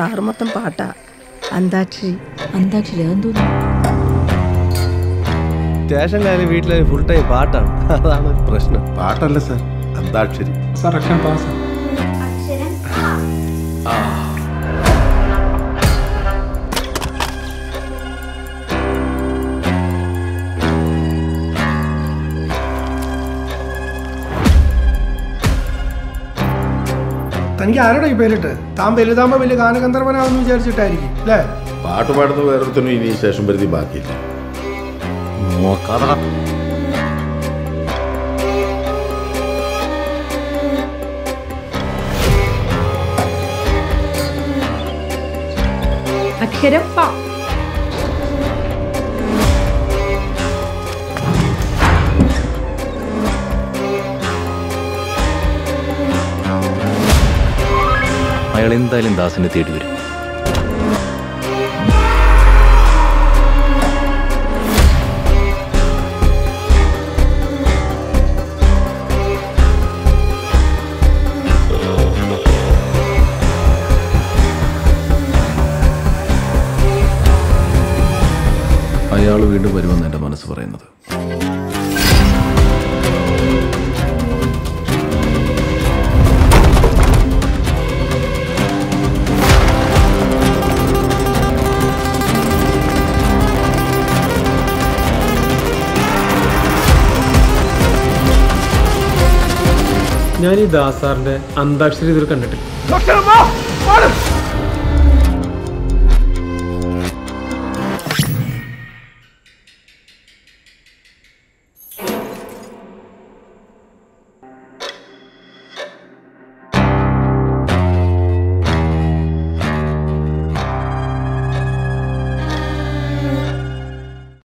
Sir മൊത്തം പാട്ടാ antakshari antakshari അതെന്തോന്നു station കാര്യം വീട്ടിലെ ഫുൾ ടൈം പാട്ടാണ് അതാണ് ഒരു പ്രശ്നം പാട്ടല്ല സർ അന്താക്ഷരി സാർ അക്ഷരം പാസ് തനിക്ക് ആരോടാ ഈ പേരിട്ട്? താൻ വലുതാമ്പ വലിയ ഗാനഗന്ധർവനാണെന്ന് വിചാരിച്ചിട്ടായിരിക്കും അല്ലേ? പാട്ട് പാടുന്ന വേറൊരുത്തനും ഇനി ശേഷം പരിധി ബാക്കിയില്ല. അക്ഷരം പ. അയാൾ എന്തായാലും ദാസിനെ തേടി വരും. അയാൾ വീണ്ടും വരുമെന്ന് എന്റെ മനസ്സ് പറയുന്നത്. ഞാൻ ഈ ദാസാറിന്റെ അന്താക്ഷരി ഇതിൽ കണ്ടിട്ട്